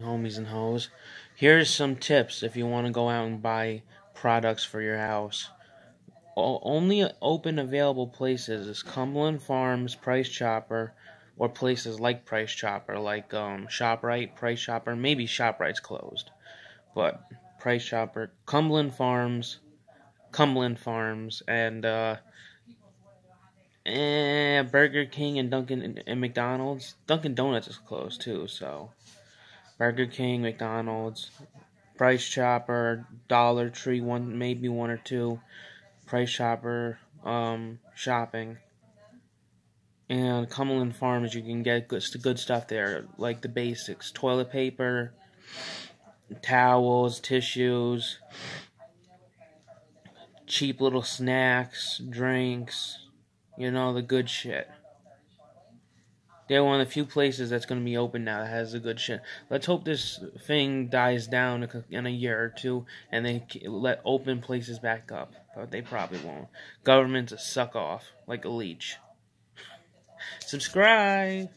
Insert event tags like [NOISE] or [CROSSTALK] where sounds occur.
homies and hoes. Here's some tips if you want to go out and buy products for your house. O only open available places is Cumberland Farms, Price Chopper, or places like Price Chopper, like um, ShopRite, Price Chopper. Maybe ShopRite's closed, but Price Chopper, Cumberland Farms, Cumberland Farms, and uh, eh, Burger King and Dunkin' and McDonald's. Dunkin' Donuts is closed too, so. Burger King, McDonald's, Price Chopper, Dollar Tree, one maybe one or two, Price Chopper, um, shopping, and Cumberland Farms. You can get good, good stuff there, like the basics: toilet paper, towels, tissues, cheap little snacks, drinks. You know the good shit. They're one of the few places that's going to be open now that has a good shit. Let's hope this thing dies down in a year or two and they let open places back up. But they probably won't. Government's a suck off, like a leech. [LAUGHS] Subscribe!